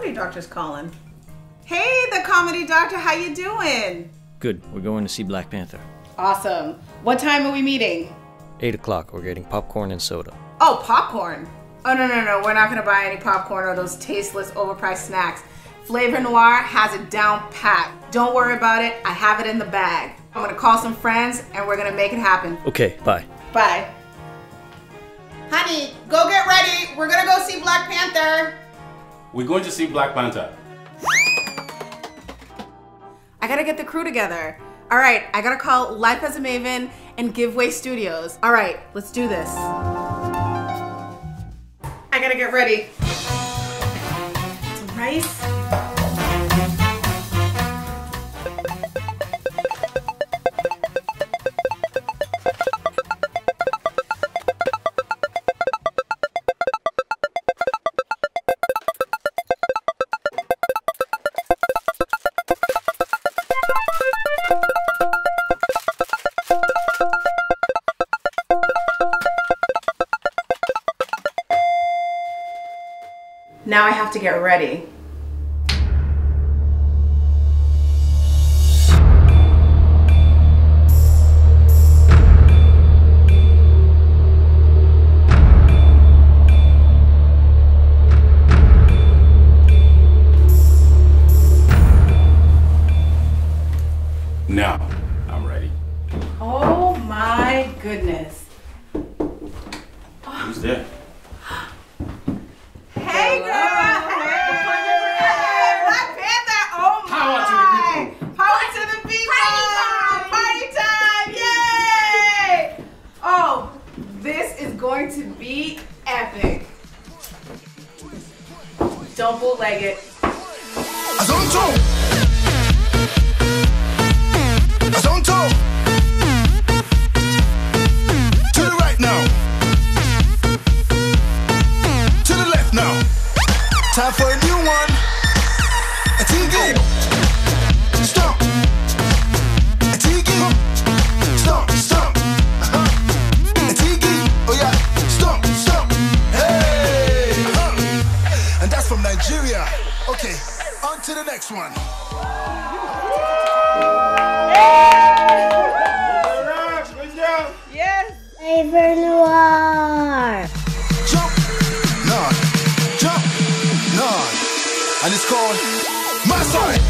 comedy doctor's calling. Hey, the comedy doctor, how you doing? Good. We're going to see Black Panther. Awesome. What time are we meeting? 8 o'clock. We're getting popcorn and soda. Oh, popcorn. Oh, no, no, no. We're not going to buy any popcorn or those tasteless, overpriced snacks. Flavor Noire has it down pat. Don't worry about it. I have it in the bag. I'm going to call some friends and we're going to make it happen. Okay, bye. Bye. Honey, go get ready. We're going to go see Black Panther. We're going to see Black Panther. I got to get the crew together. All right, I got to call Life as a Maven and Giveaway Studios. All right, let's do this. I got to get ready. Some rice. Now I have to get ready. Now, I'm ready. Oh my goodness. Who's there? Hey girl! Hey! Black Panther! Oh my! Power to the people. Power to the people! Party time! Yay! Oh, this is to be epic. Bootleg it. Azonto. Azonto. To the right now. To the left now. Time for a new one. A tiki. Nigeria. Okay, on to the next one. Flavor Noire. Jump, jump. And it's called My Side.